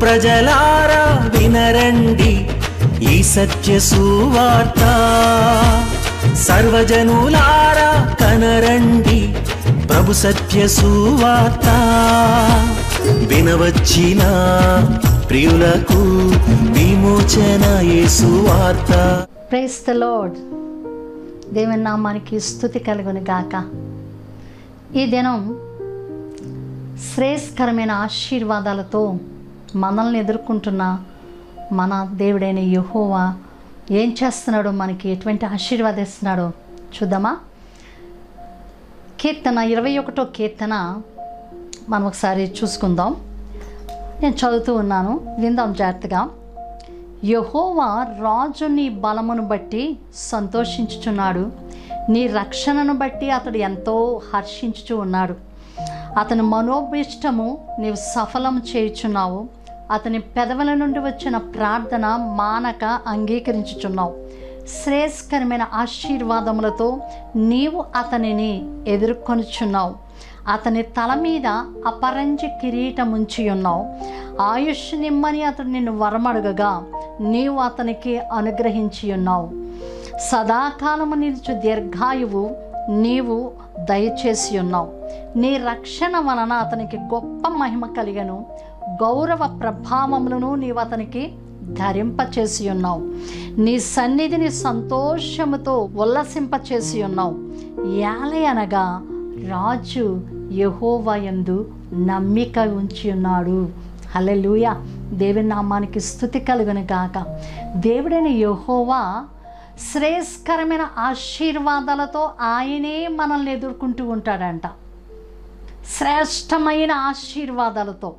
ప్రజలారా వినరండి ఈ సత్య సువార్త. సర్వజనులారా కనరండి ప్రభు సత్య సువార్త. వినవచ్చిన ప్రియులకు విమోచన సువార్త వార్త. ప్రైస్ ద లార్డ్ దేవుని నామానికి స్థుతి కలుగును గాక. ఈ దినం శ్రేయస్కరమైన ఆశీర్వాదాలతో మనల్ని ఎదుర్కొంటున్న మన దేవుడైన యహోవా ఏం చేస్తున్నాడో మనకి ఎటువంటి ఆశీర్వాదిస్తున్నాడో చూద్దామా? కీర్తన ఇరవై ఒకటో కీర్తన మనం ఒకసారి చూసుకుందాం. నేను చదువుతూ ఉన్నాను విందాం జాగ్రత్తగా. యహోవా రాజు నీ బలమును బట్టి సంతోషించుచున్నాడు. నీ రక్షణను బట్టి అతడు ఎంతో హర్షించుచు ఉన్నాడు. అతని మనోభిష్టము నీవు సఫలం చేయుచున్నావు. అతని పెదవుల నుండి వచ్చిన ప్రార్థన మానక అంగీకరించుచున్నావు. శ్రేయస్కరమైన ఆశీర్వాదములతో నీవు అతనిని ఎదుర్కొనుచున్నావు. అతని తల మీద అపరంజి కిరీటం ఉంచి ఉన్నావు ఆయుష్ నిమ్మని అతడు నిన్ను వరమడుగగా నీవు అతనికి అనుగ్రహించి ఉన్నావు సదాకాలము నిలుచు దీర్ఘాయువు నీవు దయచేసి ఉన్నావు నీ రక్షణ వలన అతనికి గొప్ప మహిమ కలిగను. గౌరవ ప్రభావములను నీవు అతనికి ధరింపచేసి ఉన్నావు నీ సన్నిధిని సంతోషముతో ఉల్లసింపచేసి ఉన్నావు యాలే అనగా రాజు యహోవయందు నమ్మిక ఉంచి ఉన్నాడు హల్లెలూయా. దేవుని నామానికి స్థుతి కలుగును గాక. దేవుడైన యహోవా శ్రేయస్కరమైన ఆశీర్వాదాలతో ఆయనే మనల్ని ఎదుర్కొంటూ ఉంటాడంట. శ్రేష్టమైన ఆశీర్వాదాలతో.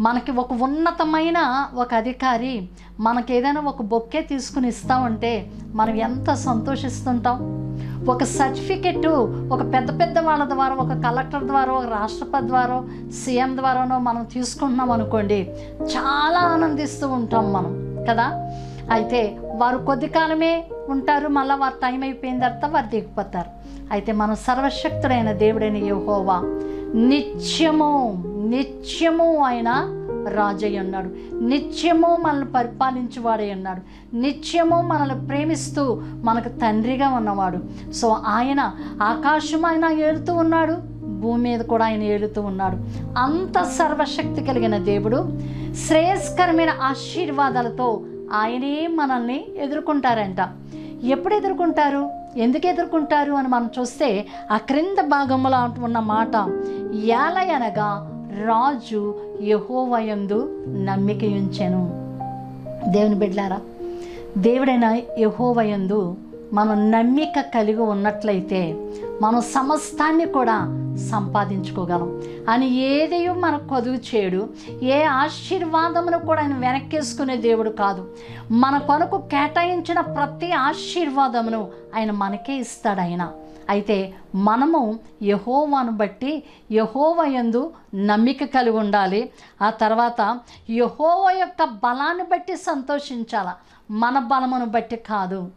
మనకి ఒక ఉన్నతమైన ఒక అధికారి మనకి ఏదైనా ఒక బొక్కే తీసుకుని ఇస్తామంటే మనం ఎంత సంతోషిస్తుంటాం? ఒక సర్టిఫికెట్ ఒక పెద్ద పెద్ద వాళ్ళ ద్వారా ఒక కలెక్టర్ ద్వారా ఒక రాష్ట్రపతి ద్వారా సీఎం ద్వారానో మనం తీసుకుంటున్నాం అనుకోండి చాలా ఆనందిస్తూ ఉంటాం మనం కదా? అయితే వారు కొద్ది కాలమే ఉంటారు మళ్ళీ వారు టైం అయిపోయిన తర్వాత వారు దిగిపోతారు. అయితే మన సర్వశక్తుడైన దేవుడైన యెహోవా నిత్యము నిత్యము ఆయన రాజయ్య ఉన్నాడు నిత్యము మనల్ని పరిపాలించేవాడే ఉన్నాడు నిత్యము మనల్ని ప్రేమిస్తూ మనకు తండ్రిగా ఉన్నవాడు. సో ఆయన ఆకాశం ఆయన ఏలుతూ ఉన్నాడు. భూమి మీద కూడా ఆయన ఏలుతూ ఉన్నాడు. అంత సర్వశక్తి కలిగిన దేవుడు శ్రేయస్కరమైన ఆశీర్వాదాలతో ఆయనే మనల్ని ఎదుర్కొంటారంట. ఎప్పుడు ఎదుర్కొంటారు? ఎందుకు ఎదుర్కొంటారు అని మనం చూస్తే ఆ క్రింద భాగంలో ఉన్న మాట యాలయనగా రాజు యహోవయందు నమ్మిక ఉంచెను దేవుని బిడ్డారా దేవుడైన యహోవయందు మనం నమ్మిక కలిగి ఉన్నట్లయితే మనం సమస్తాన్ని కూడా సంపాదించుకోగలం. అని ఏది మన కొదువు చేయడు ఏ ఆశీర్వాదమును కూడా ఆయన వెనక్కేసుకునే దేవుడు కాదు. మన కొరకు కేటాయించిన ప్రతి ఆశీర్వాదమును ఆయన మనకే ఇస్తాడు ఆయన. అయితే మనము యహోవాను బట్టి యహోవయందు నమ్మిక కలిగి ఉండాలి. ఆ తర్వాత యహోవ యొక్క బలాన్ని బట్టి సంతోషించాల. మన బలమును బట్టి కాదు.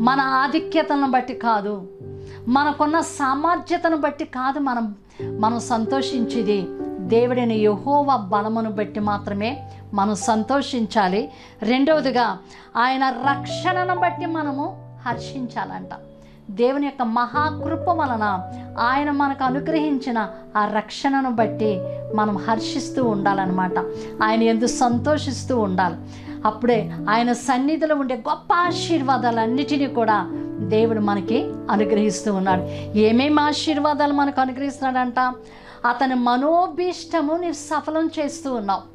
మన ఆధిక్యతను బట్టి కాదు. మనకున్న సామర్థ్యతను బట్టి కాదు మనం మనం సంతోషించేది. దేవుడిని యహోవ బలమును బట్టి మాత్రమే మనం సంతోషించాలి. రెండవదిగా ఆయన రక్షణను బట్టి మనము హర్షించాలంట. దేవుని యొక్క మహాకృప వలన ఆయన మనకు అనుగ్రహించిన ఆ రక్షణను బట్టి మనం హర్షిస్తూ ఉండాలన్నమాట. ఆయన ఎందు సంతోషిస్తూ ఉండాలి. అప్పుడే ఆయన సన్నిధిలో ఉండే గొప్ప ఆశీర్వాదాలన్నిటినీ కూడా దేవుడు మనకి అనుగ్రహిస్తూ ఉన్నాడు. ఏమేమి ఆశీర్వాదాలు మనకు అనుగ్రహిస్తున్నాడంట? అతని మనోభీష్టము నీవు సఫలం చేస్తూ ఉన్నావు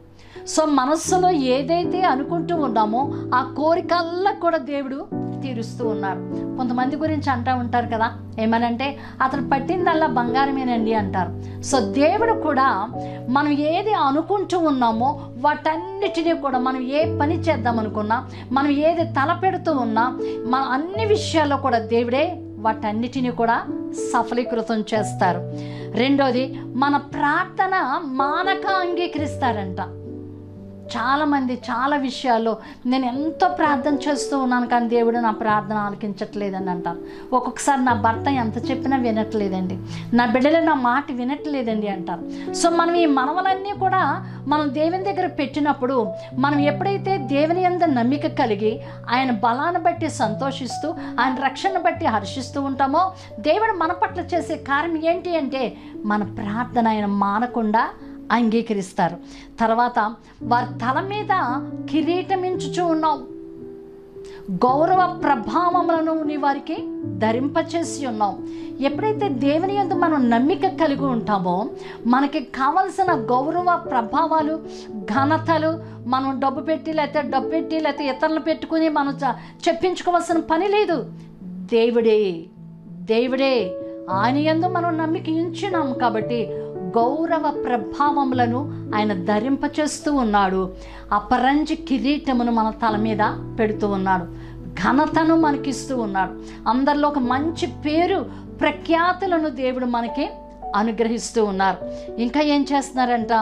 సో మనస్సులో ఏదైతే అనుకుంటూ ఉన్నామో ఆ కోరికల్లా కూడా దేవుడు తీరుస్తూ ఉన్నారు. కొంతమంది గురించి అంటూ ఉంటారు కదా ఏమనంటే అతను పట్టిందల్లా బంగారమేనండి అంటారు. సో దేవుడు కూడా మనం ఏది అనుకుంటూ ఉన్నామో వాటన్నిటినీ కూడా మనం ఏ పని చేద్దాం అనుకున్నా మనం ఏది తలపెడుతూ ఉన్నా మన అన్ని విషయాల్లో కూడా దేవుడే వాటన్నిటిని కూడా సఫలీకృతం చేస్తారు. రెండోది మన ప్రార్థన మానక అంగీకరిస్తారంట. చాలామంది చాలా విషయాల్లో నేను ఎంతో ప్రార్థన చేస్తూ ఉన్నాను కానీ దేవుడు నా ప్రార్థన ఆలకించట్లేదని అంటారు. ఒక్కొక్కసారి నా భర్త ఎంత చెప్పినా వినట్లేదండి. నా బిడ్డలు నా మాట వినట్లేదండి అంటారు. సో మనం ఈ మనవలన్నీ కూడా మనం దేవుని దగ్గర పెట్టినప్పుడు మనం ఎప్పుడైతే దేవుని ఎంత నమ్మిక కలిగి ఆయన బలాన్ని బట్టి సంతోషిస్తూ ఆయన రక్షణ బట్టి హర్షిస్తూ ఉంటామో దేవుడు మన పట్ల చేసే కార్యం ఏంటి అంటే మన ప్రార్థన ఆయన మానకుండా అంగీకరిస్తారు. తర్వాత వారి తల మీద కిరీటమించుచూ ఉన్నావు గౌరవ ప్రభావములను నీ వారికి ధరింపచేసి ఉన్నాం. ఎప్పుడైతే దేవుని యందు మనం నమ్మిక కలిగి ఉంటామో మనకి కావలసిన గౌరవ ప్రభావాలు ఘనతలు మనం డబ్బు పెట్టి లేకపోతే డబ్బు పెట్టి లేకపోతే ఇతరులు పెట్టుకుని మనం చ- చెప్పించుకోవాల్సిన పని లేదు. దేవుడే దేవుడే ఆయన యందు మనం నమ్మిక ఉంచున్నాం కాబట్టి గౌరవ ప్రభావములను ఆయన ధరింపచేస్తూ ఉన్నాడు. అపరంజి కిరీటమును మన తల మీద పెడుతూ ఉన్నాడు. ఘనతను మనకిస్తూ ఉన్నాడు. అందరిలో ఒక మంచి పేరు ప్రఖ్యాతులను దేవుడు మనకి అనుగ్రహిస్తూ ఉన్నారు. ఇంకా ఏం చేస్తున్నారంట?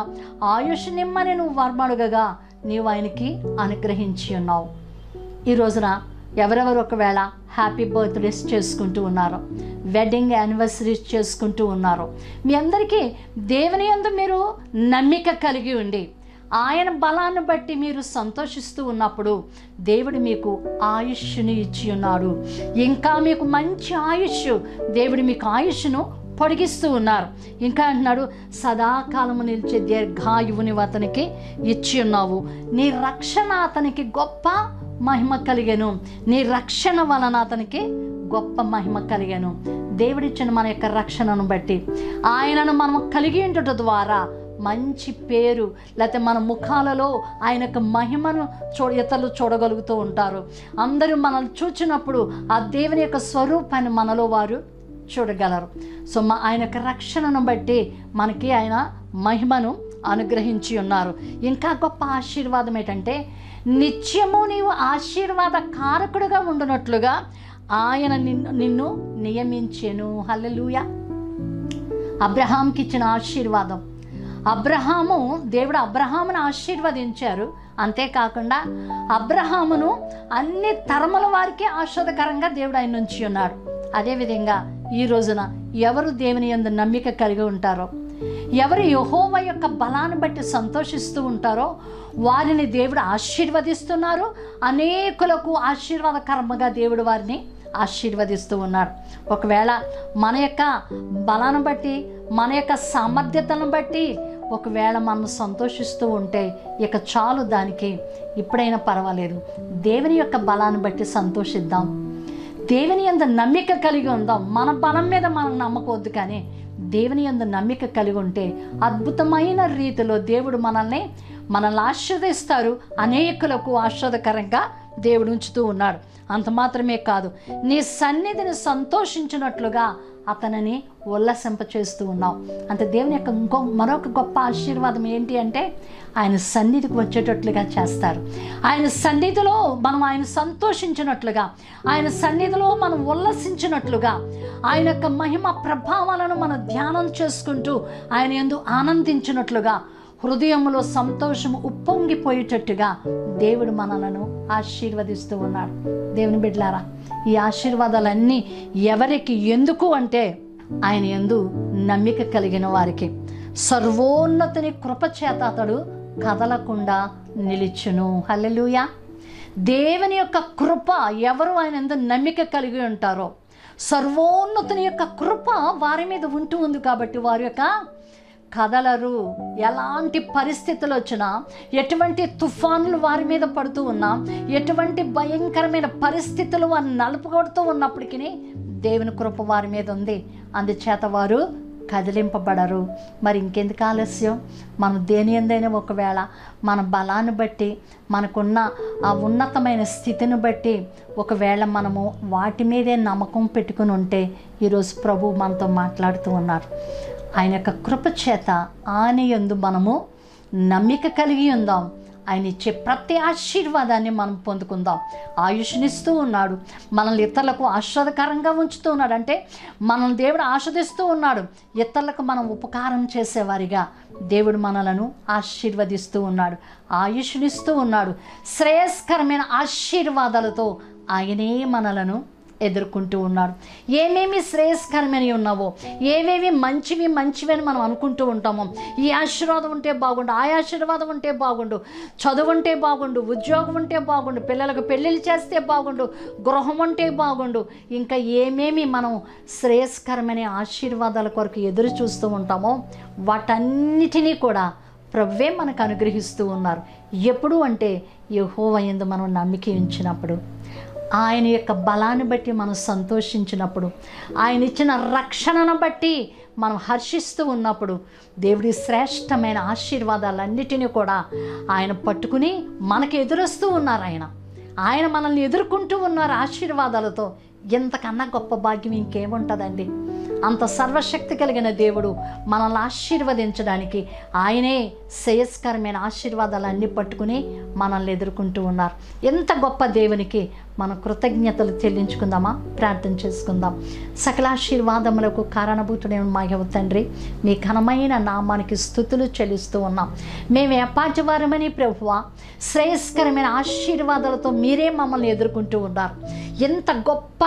ఆయుష్ నిమ్మని నువ్వు వర్మడుగగా నీవు ఆయనకి అనుగ్రహించి ఉన్నావు. ఈ రోజున ఎవరెవరు ఒకవేళ హ్యాపీ బర్త్డేస్ చేసుకుంటూ ఉన్నారు వెడ్డింగ్ యానివర్సరీస్ చేసుకుంటూ ఉన్నారు మీ అందరికీ దేవుని యందు మీరు నమ్మిక కలిగి ఉండి ఆయన బలాన్ని బట్టి మీరు సంతోషిస్తూ ఉన్నప్పుడు దేవుడు మీకు ఆయుష్ని ఇచ్చి ఉన్నాడు. ఇంకా మీకు మంచి ఆయుష్ దేవుడు మీకు ఆయుష్ను పొడిగిస్తూ ఉన్నారు. ఇంకా అంటున్నాడు సదాకాలము నిలిచే దీర్ఘాయువుని అతనికి ఇచ్చి ఉన్నావు. నీ రక్షణ అతనికి గొప్ప మహిమ కలిగాను. నీ రక్షణ వలన అతనికి గొప్ప మహిమ కలిగాను. దేవుడిచ్చిన మన యొక్క రక్షణను బట్టి. ఆయనను మనం కలిగి ఉండట ద్వారా మంచి పేరు లేకపోతే మన ముఖాలలో ఆయన యొక్క మహిమను చూ ఇతరులు చూడగలుగుతూ ఉంటారు. అందరూ మనల్ని చూచినప్పుడు ఆ దేవుని యొక్క స్వరూపాన్ని మనలో వారు చూడగలరు. సో మా ఆయన యొక్క రక్షణను బట్టి మనకి ఆయన మహిమను అనుగ్రహించి ఉన్నారు. ఇంకా గొప్ప ఆశీర్వాదం ఏంటంటే నిత్యము నీవు ఆశీర్వాద కారకుడుగా ఉండునట్లుగా ఆయన నిన్ను నిన్ను నియమించెను. హల్లెలూయ. అబ్రహాంకి ఇచ్చిన ఆశీర్వాదం. అబ్రహాము దేవుడు అబ్రహామును ఆశీర్వదించారు. అంతేకాకుండా అబ్రహామును అన్ని తరముల వారికి ఆశ్వాదకరంగా దేవుడు ఆయన నుంచి ఉన్నాడు అదేవిధంగా ఈ రోజున ఎవరు దేవుని ఎందు నమ్మిక కలిగి ఉంటారో ఎవరు యహోవ యొక్క బలాన్ని బట్టి సంతోషిస్తూ ఉంటారో వారిని దేవుడు ఆశీర్వదిస్తున్నారు. అనేకులకు ఆశీర్వాదకరంగా దేవుడు వారిని ఆశీర్వదిస్తూ ఉన్నారు. ఒకవేళ మన యొక్క బలాన్ని బట్టి మన యొక్క సామర్థ్యతను బట్టి ఒకవేళ మనం సంతోషిస్తూ ఉంటే ఇక చాలు దానికి. ఇప్పుడైనా పర్వాలేదు. దేవుని యొక్క బలాన్ని బట్టి సంతోషిద్దాం. దేవుని అంత నమ్మిక కలిగి ఉందాం. మన బలం మీద మనం నమ్మకవద్దు కానీ దేవుని అందు నమ్మిక కలిగి ఉంటే అద్భుతమైన రీతిలో దేవుడు మనల్ని మనల్ని ఆశీర్దిస్తారు అనేకులకు ఆశ్రదకరంగా దేవుడు ఉంచుతూ ఉన్నాడు. అంత మాత్రమే కాదు నీ సన్నిధిని సంతోషించినట్లుగా అతనిని ఉల్లసింప చేస్తూ ఉన్నావు. అంటే దేవుని యొక్క ఇంకో మరొక గొప్ప ఆశీర్వాదం ఏంటి అంటే ఆయన సన్నిధికి వచ్చేటట్లుగా చేస్తారు. ఆయన సన్నిధిలో మనం ఆయన సంతోషించినట్లుగా ఆయన సన్నిధిలో మనం ఉల్లసించినట్లుగా ఆయన యొక్క మహిమ ప్రభావాలను మనం ధ్యానం చేసుకుంటూ ఆయన ఎందు ఆనందించినట్లుగా హృదయంలో సంతోషం ఉప్పొంగిపోయేటట్టుగా దేవుడు మనలను ఆశీర్వదిస్తూ ఉన్నాడు. దేవుని బిడ్డలారా ఈ ఆశీర్వాదాలన్నీ ఎవరికి ఎందుకు అంటే ఆయన ఎందు నమ్మిక కలిగిన వారికి. సర్వోన్నతిని కృపచేత అతడు కదలకుండా నిలిచును. హల్లెలూయా. దేవుని యొక్క కృప ఎవరు ఆయన ఎందు నమ్మిక కలిగి ఉంటారో సర్వోన్నతుని యొక్క కృప వారి మీద ఉంటూ ఉంది కాబట్టి వారి యొక్క కదలరు. ఎలాంటి పరిస్థితులు వచ్చినా ఎటువంటి తుఫానులు వారి మీద పడుతూ ఉన్నా ఎటువంటి భయంకరమైన పరిస్థితులు వారిని నలుపుకొడుతూ ఉన్నప్పటికీ దేవుని కృప వారి మీద ఉంది. అందుచేత వారు కదిలింపబడరు. మరి ఇంకెందుకు ఆలస్యం? మనం దేని ఎందైనా ఒకవేళ మన బలాన్ని బట్టి మనకున్న ఆ ఉన్నతమైన స్థితిని బట్టి ఒకవేళ మనము వాటి మీదే నమ్మకం పెట్టుకుని ఉంటే ఈరోజు ప్రభు మనతో మాట్లాడుతూ ఉన్నారు. ఆయన యొక్క కృపచేత ఆయన యందు మనము నమ్మిక కలిగి ఉందాం. ఆయన ఇచ్చే ప్రతి ఆశీర్వాదాన్ని మనం పొందుకుందాం. ఆయుష్నిస్తూ ఉన్నాడు. మనల్ని ఇతరులకు ఆశ్రదకరంగా ఉంచుతూ ఉన్నాడు. అంటే మనల్ని దేవుడు ఆస్వాదిస్తూ ఉన్నాడు. ఇతరులకు మనం ఉపకారం చేసేవారిగా దేవుడు మనలను ఆశీర్వదిస్తూ ఉన్నాడు. ఆయుష్నిస్తూ ఉన్నాడు. శ్రేయస్కరమైన ఆశీర్వాదాలతో ఆయనే మనలను ఎదుర్కొంటూ ఉన్నారు. ఏమేమి శ్రేయస్కరమని ఉన్నావో ఏవేవి మంచివి మంచివి అని మనం అనుకుంటూ ఉంటామో ఈ ఆశీర్వాదం ఉంటే బాగుండు ఆ ఆశీర్వాదం ఉంటే బాగుండు చదువు ఉంటే బాగుండు ఉద్యోగం ఉంటే బాగుండు పిల్లలకు పెళ్ళిళ్ళు చేస్తే బాగుండు గృహం ఉంటే బాగుండు ఇంకా ఏమేమి మనం శ్రేయస్కరమైన ఆశీర్వాదాల కొరకు ఎదురు చూస్తూ ఉంటామో వాటన్నిటినీ కూడా ప్రవ్వే మనకు అనుగ్రహిస్తూ ఉన్నారు. ఎప్పుడు అంటే యెహోవా యందు మనం నమ్మిక ఉంచినప్పుడు. ఆయన యొక్క బలాన్ని బట్టి మనం సంతోషించినప్పుడు ఆయన ఇచ్చిన రక్షణను బట్టి మనం హర్షిస్తూ ఉన్నప్పుడు దేవుడి శ్రేష్టమైన ఆశీర్వాదాలన్నిటినీ కూడా ఆయన పట్టుకుని మనకి ఎదురొస్తూ ఉన్నారు ఆయన. ఆయన మనల్ని ఎదుర్కొంటూ ఉన్నారు ఆశీర్వాదాలతో. ఎంతకన్నా గొప్ప భాగ్యం ఇంకేముంటుందండి? అంత సర్వశక్తి కలిగిన దేవుడు మనల్ని ఆశీర్వదించడానికి ఆయనే శ్రేయస్కరమైన ఆశీర్వాదాలు అన్నీ పట్టుకుని మనల్ని ఎదుర్కొంటూ ఉన్నారు. ఎంత గొప్ప దేవునికి మనం కృతజ్ఞతలు చెల్లించుకుందామా? ప్రార్థన చేసుకుందాం. సకలాశీర్వాదములకు కారణభూతుడైన మా తండ్రి మీ ఘనమైన నామానికి స్థుతులు చెల్లిస్తూ ఉన్నాం. మేము ఎప్పాటివారమని ప్రభువ శ్రేయస్కరమైన ఆశీర్వాదాలతో మీరే మమ్మల్ని ఎదుర్కొంటూ ఉన్నారు. ఎంత గొప్ప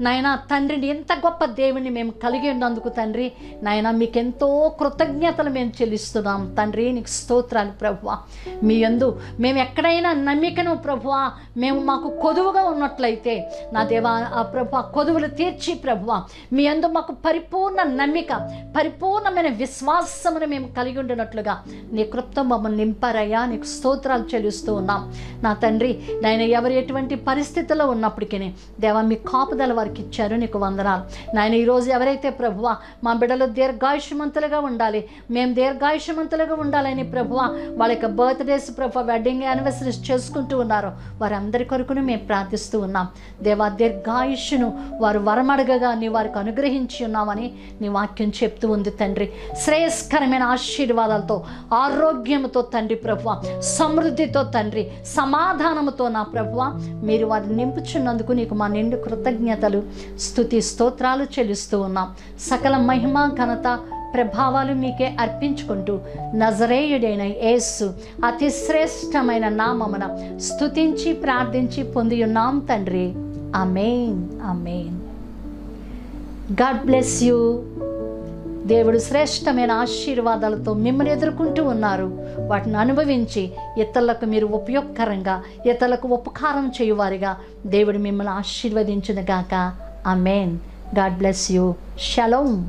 నాయన తండ్రిని ఎంత గొప్ప దేవుని మేము కలిగి ఉన్నందుకు తండ్రి నాయన మీకు ఎంతో కృతజ్ఞతలు మేము చెల్లిస్తున్నాం. తండ్రి నీకు స్తోత్రాలు ప్రభువ. మీ యందు మేము ఎక్కడైనా నమ్మికను ప్రభువ మేము మాకు కొదువుగా ఉన్నట్లయితే నా దేవా ఆ ప్రభు కొదువులు తీర్చి ప్రభువ మీ అందు మాకు పరిపూర్ణ నమ్మిక పరిపూర్ణమైన విశ్వాసమును మేము కలిగి ఉండినట్లుగా నీ కృప్తం మమ్మల్ని నింపారయ్యా. నీకు స్తోత్రాలు చెల్లిస్తూ ఉన్నాం. నా తండ్రి నాయన ఎవరు ఎటువంటి పరిస్థితుల్లో ఉన్నప్పటికీ దేవా మీ కాపుదల వారికి ఇచ్చారు నీకు వందనాలు. నాయన ఈరోజు ఎవరైతే ప్రభువ మా బిడ్డలు దీర్ఘాయుషమంతులుగా ఉండాలి మేము దీర్ఘాయుషమంతులుగా ఉండాలని ప్రభువ వాళ్ళ యొక్క బర్త్డేస్ ప్రభు వెడ్డింగ్ యానివర్సరీస్ చేసుకుంటూ ఉన్నారు వారందరి కొరకును మేము ప్రార్థిస్తూ ఉన్నాం. దేవా దీర్ఘాయుష్ను వారు వరమడగగా నీ వారికి అనుగ్రహించి ఉన్నామని నీ వాక్యం చెప్తూ ఉంది తండ్రి. శ్రేయస్కరమైన ఆశీర్వాదాలతో ఆరోగ్యంతో తండ్రి ప్రభువ సమృద్ధితో తండ్రి సమాధానముతో నా ప్రభువ మీరు వారిని నింపుచున్నందుకు నీకు మా నిండు కృతజ్ఞతలు స్థుతి స్తోత్రాలు చెల్లిస్తూ ఉన్నాం. సకల మహిమ ఘనత ప్రభావాలు మీకే అర్పించుకుంటూ నజరేయుడైన యేసు అతి శ్రేష్టమైన నామమున స్తుతించి ప్రార్థించి పొంది ఉన్నాం తండ్రి. Amen amen God bless you. దేవుడు శ్రేష్టమైన ఆశీర్వాదాలతో మిమ్మల్ని ఎదుర్కొంటూ ఉన్నారు. వాటిని అనుభవించి ఇతరులకు మీరు ఉపయోగకరంగా ఇతరులకు ఉపకారం చేయువారిగా దేవుడు మిమ్మల్ని ఆశీర్వదించును గాక. Amen God bless you. Shalom